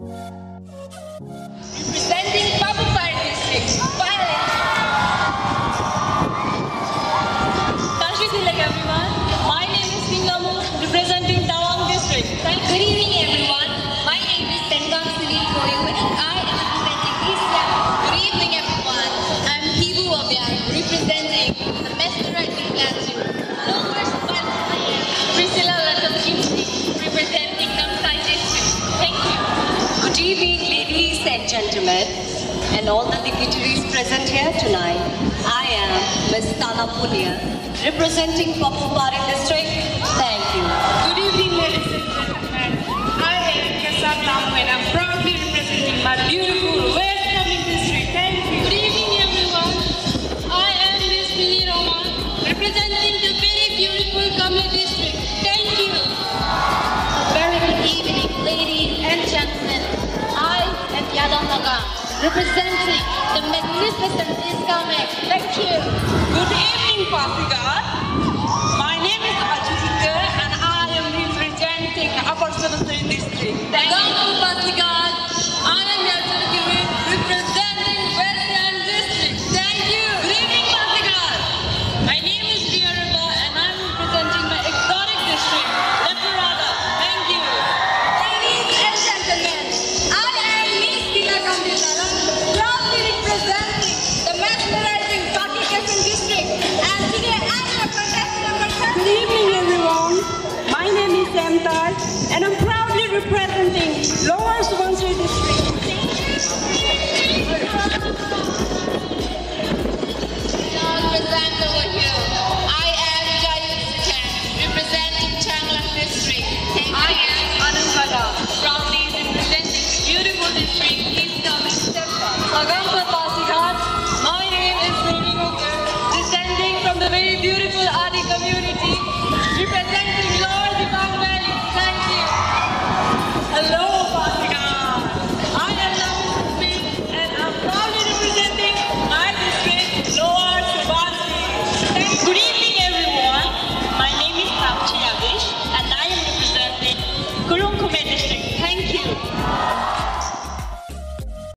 You present. Ladies and gentlemen, and all the dignitaries present here tonight, I am Ms. Tana Punia, representing Papum Pare district representing the magnificent Islamic. Thank you. Good evening, Fasigar. And I'm proudly representing